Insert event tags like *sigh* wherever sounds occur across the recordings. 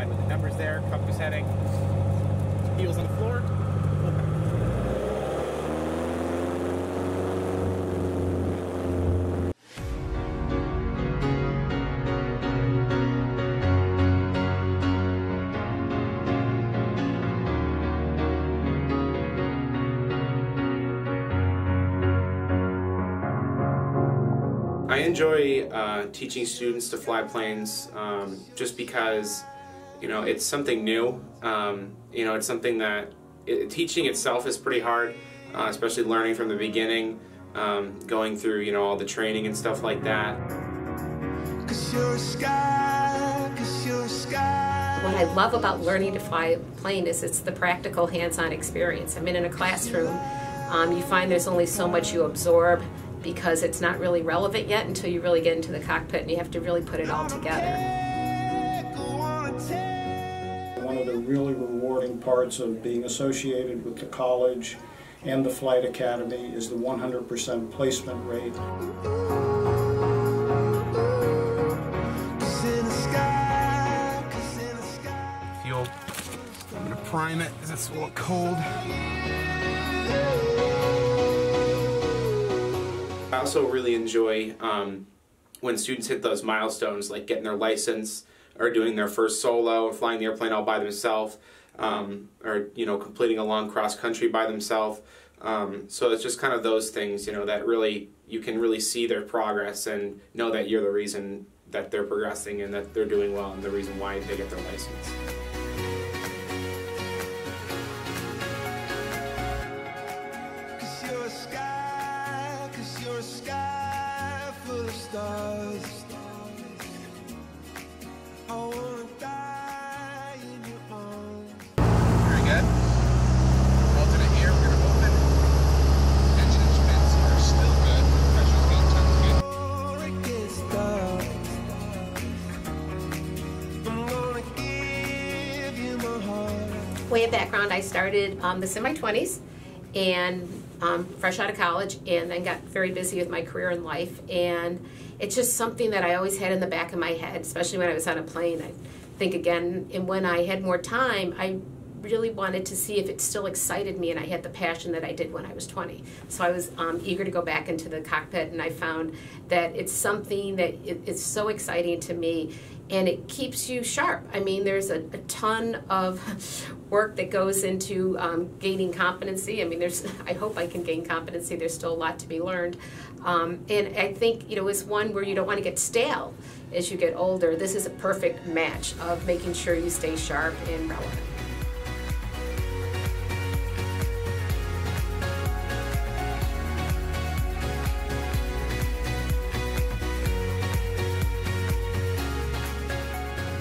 fine with the numbers there, compass heading, heels on the floor. I enjoy uh, teaching students to fly planes um, just because, you know, it's something new. Um, you know, it's something that it, teaching itself is pretty hard, uh, especially learning from the beginning, um, going through, you know, all the training and stuff like that. What I love about learning to fly a plane is it's the practical hands-on experience. I mean, in a classroom, um, you find there's only so much you absorb because it's not really relevant yet until you really get into the cockpit and you have to really put it all together. Really rewarding parts of being associated with the college and the Flight Academy is the 100% placement rate. Fuel. I'm gonna prime it because it's a little cold. I also really enjoy um, when students hit those milestones, like getting their license or doing their first solo, flying the airplane all by themselves, um, or you know completing a long cross country by themselves. Um, so it's just kind of those things, you know, that really you can really see their progress and know that you're the reason that they're progressing and that they're doing well and the reason why they get their license. Very Way of background, I started um, this in my 20s and um, fresh out of college and then got very busy with my career and life. And it's just something that I always had in the back of my head, especially when I was on a plane. I think again, and when I had more time, I really wanted to see if it still excited me and I had the passion that I did when I was 20. So I was um, eager to go back into the cockpit and I found that it's something that it, it's so exciting to me and it keeps you sharp. I mean, there's a, a ton of work that goes into um, gaining competency. I mean, there's, *laughs* I hope I can gain competency. There's still a lot to be learned. Um, and I think, you know, it's one where you don't want to get stale as you get older. This is a perfect match of making sure you stay sharp and relevant.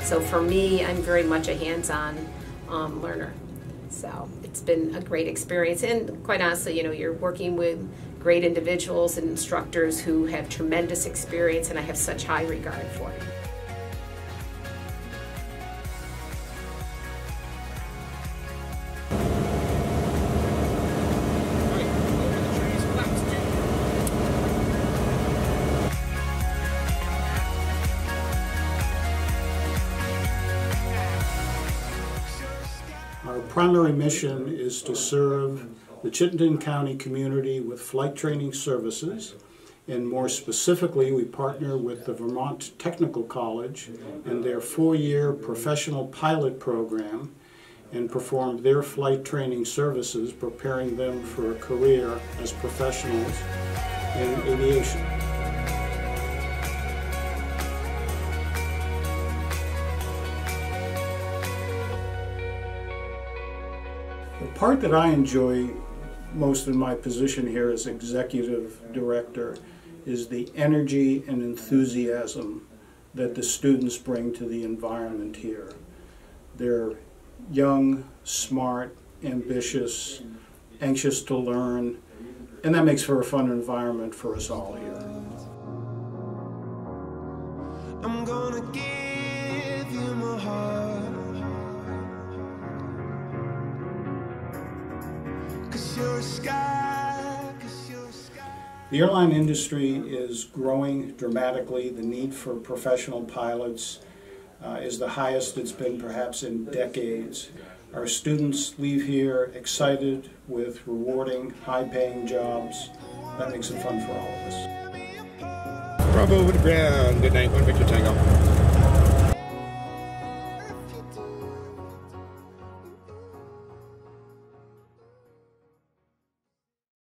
So for me, I'm very much a hands-on um, learner. So it's been a great experience, and quite honestly, you know, you're working with great individuals and instructors who have tremendous experience, and I have such high regard for. Right, primary mission is to serve the Chittenden County community with flight training services. And more specifically, we partner with the Vermont Technical College and their four-year professional pilot program and perform their flight training services, preparing them for a career as professionals in aviation. Part that I enjoy most in my position here as executive director is the energy and enthusiasm that the students bring to the environment here. They're young, smart, ambitious, anxious to learn, and that makes for a fun environment for us all here. The airline industry is growing dramatically. The need for professional pilots uh, is the highest it's been perhaps in decades. Our students leave here excited with rewarding, high-paying jobs. That makes it fun for all of us. Bravo over the ground. Good night, one Victor Tango.